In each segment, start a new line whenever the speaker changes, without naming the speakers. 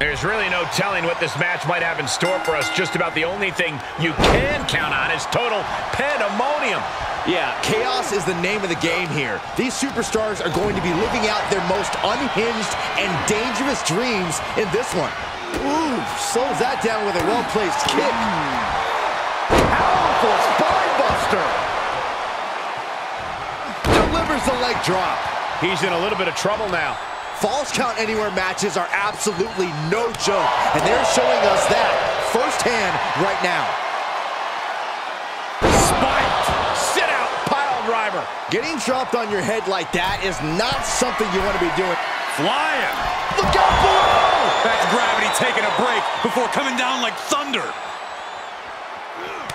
There's really no telling what this match might have in store for us. Just about the only thing you can count on is total pandemonium.
Yeah, chaos is the name of the game here. These superstars are going to be living out their most unhinged and dangerous dreams in this one. Ooh, slows that down with a well-placed kick. Powerful spine buster. Delivers the leg drop.
He's in a little bit of trouble now.
Falls Count Anywhere matches are absolutely no joke, and they're showing us that firsthand right now.
Spiked. Sit out. Pile driver.
Getting dropped on your head like that is not something you want to be doing.
Flying.
Look out below!
That's gravity taking a break before coming down like thunder.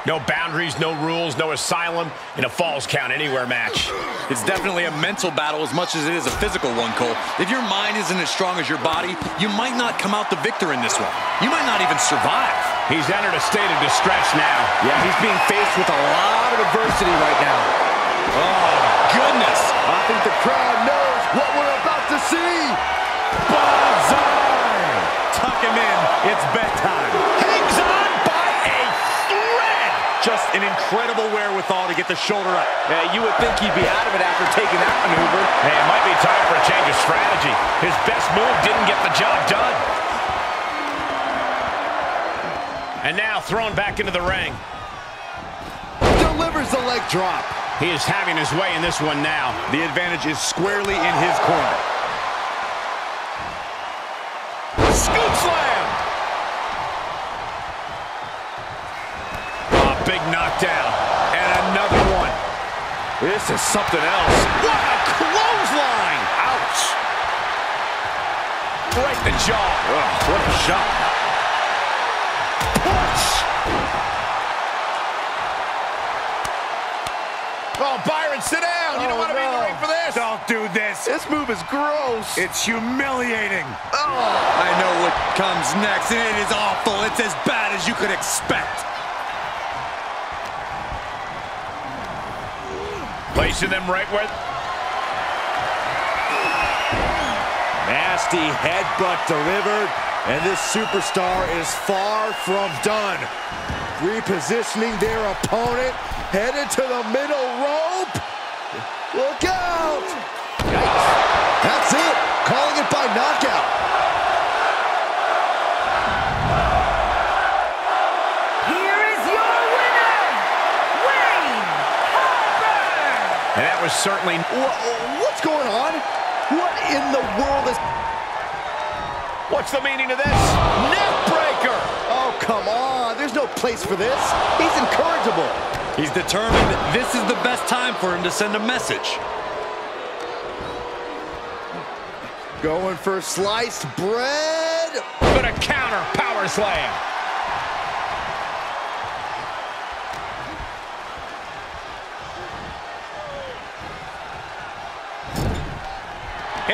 No boundaries, no rules, no asylum in a Falls Count Anywhere match.
It's definitely a mental battle as much as it is a physical one, Cole. If your mind isn't as strong as your body, you might not come out the victor in this one. You might not even survive.
He's entered a state of distress now.
Yeah, he's being faced with a lot of adversity right now.
Oh, goodness.
I think the crowd knows what we're about to see. Banzai!
Tuck him in. It's bedtime.
Hangs on by a thread.
Just an incredible wherewithal to get the shoulder up.
Yeah, you would think he'd be out of it after taking that maneuver.
Hey, it might be time for a change of strategy. His best move didn't get the job done. And now thrown back into the ring.
Delivers the leg drop.
He is having his way in this one now.
The advantage is squarely in his corner.
Big knockdown. And another one.
This is something else.
What a clothesline! Ouch! Right in the jaw.
Ugh, what a shot.
Punch! Oh, Byron, sit down. You don't want to be in the ring for this.
Don't do this.
This move is gross.
It's humiliating.
Oh.
I know what comes next, and it is awful. It's as bad as you could expect.
Placing them right where...
Nasty headbutt delivered, and this superstar is far from done. Repositioning their opponent, headed to the middle rope. Look out! Yikes. That's it, it
And that was certainly...
What's going on? What in the world is...
What's the meaning of this? Neck breaker!
Oh, come on. There's no place for this. He's incorrigible.
He's determined that this is the best time for him to send a message.
Going for sliced bread.
But a counter power slam.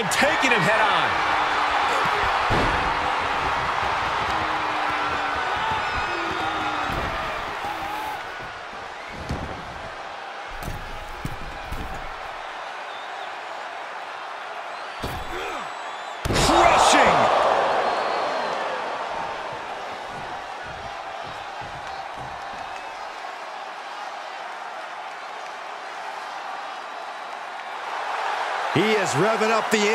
And taking him head on.
He is revving up the engine.